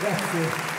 Grazie.